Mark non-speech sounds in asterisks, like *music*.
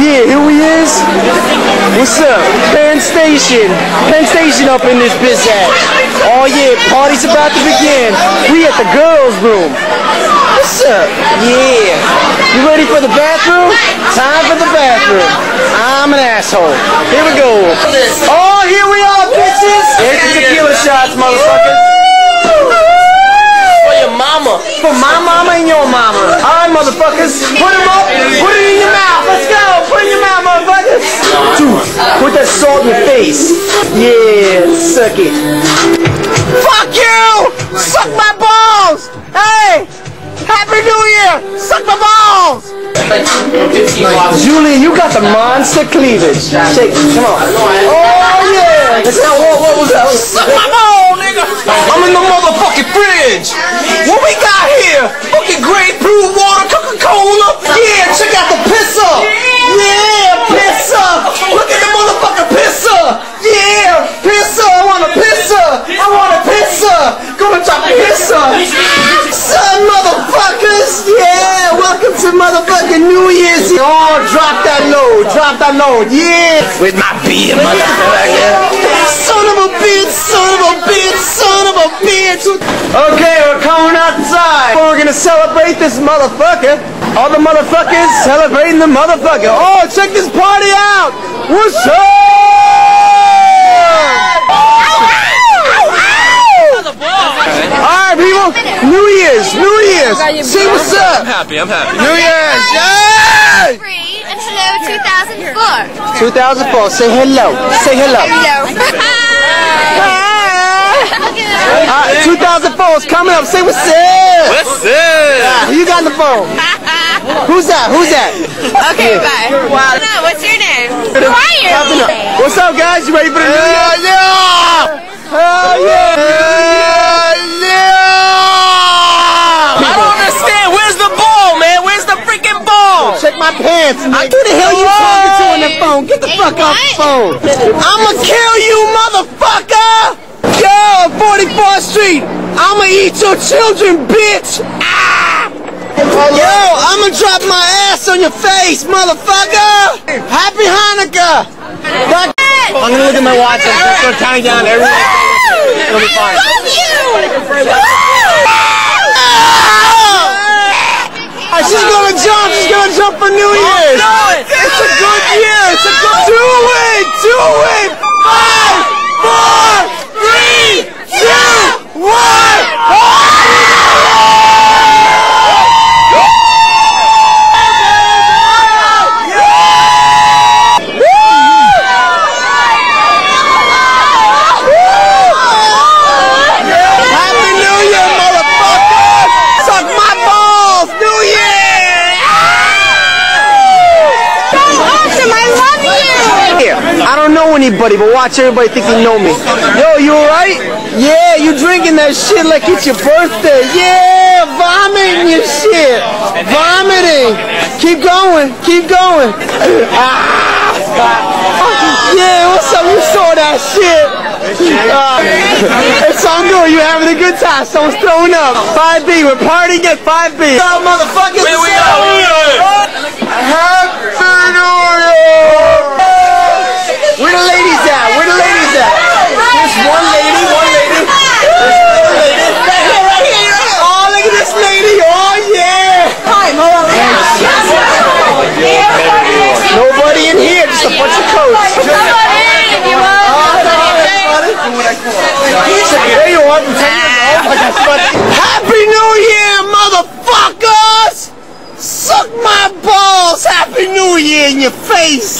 Yeah, here he is. What's up? Penn Station. Penn Station up in this bitch at. Oh yeah, party's about to begin. We at the girls' room. What's up? Yeah. You ready for the bathroom? Time for the bathroom. I'm an asshole. Here we go. Oh, here we are, bitches. Here's the tequila shots, motherfuckers. Mama. For my mama and your mama. All right, motherfuckers. Put them up. Put it in your mouth. Let's go. Put it in your mouth, motherfuckers. Dude, put that salt in your face. Yeah, suck it. Fuck you! Suck my balls! Hey! Happy New Year! Suck my balls! Julian, you got the monster cleavage. Shake, come on. Oh yeah! That's not what, what was that? Suck my ball, nigga. I'm in the motherfucking fridge. What we got here? Fucking grapefruit water, Coca-Cola. Yeah, check out the pisser. Yeah, pisser. Look at the motherfucking pisser. Yeah, pisser. I want a pisser. I want a pisser. Gonna drop a pisser. Son, motherfuckers. Yeah, welcome to motherfucking New Year's. Oh, drop that load. Drop that load. Yeah. With my beer, motherfucker. Bitch. Okay, we're coming outside. We're gonna celebrate this motherfucker. All the motherfuckers celebrating the motherfucker. Oh, check this party out. What's up? All right, people. New Year's, New Year's. See what's up. I'm happy, I'm happy. New Year's, yay! Free and hello 2004. 2004. Say hello. Say hello. Hello. *laughs* All right, 2004 is coming up. Say what's up. What's up? Who you got the phone? *laughs* Who's that? Who's that? okay, bye. Wow. No, what's your name? Who are you? What's up, guys? You ready for the new year? yeah! Hell yeah! I don't understand. Where's the ball, man? Where's the freaking ball? Check my pants. Who the hell you talking to on that phone? Get the fuck off the phone. I'ma kill you, motherfucker! Yo, 44th Street. I'ma eat your children, bitch. Ah! Yo, I'ma drop my ass on your face, motherfucker. Happy Hanukkah. Fuck. I'm gonna look at my watch and just start counting down everything. It'll be fine. Love you. Ah, she's gonna jump. She's gonna jump for New Year's. It's a good year. It's a good. Do it. Do it. Five, four, three, two, one. Happy New Year, motherfucker! Suck my balls! New Year! So awesome. I love you. Here, I don't know anybody, but watch everybody think they know me. Yo, you alright? Yeah, you drinking that shit like it's your birthday. Yeah, vomiting your shit. Vomiting. Keep going, keep going. *laughs* Ah. Yeah, what's up? You saw that shit. Uh, it's all good. You having a good time. Someone's throwing up. 5B. We're partying at 5B. What's up, motherfuckers? Where we at? Where we at? Happy New Year! Where the ladies at? Where the ladies at? There's one lady, one lady. There's another lady. Right here, right here, right here. Oh, look at this lady. Oh, yeah. Hi, Nobody in here, just a bunch of coats. Oh, there you are. Oh, my God. Happy New Year, motherfuckers!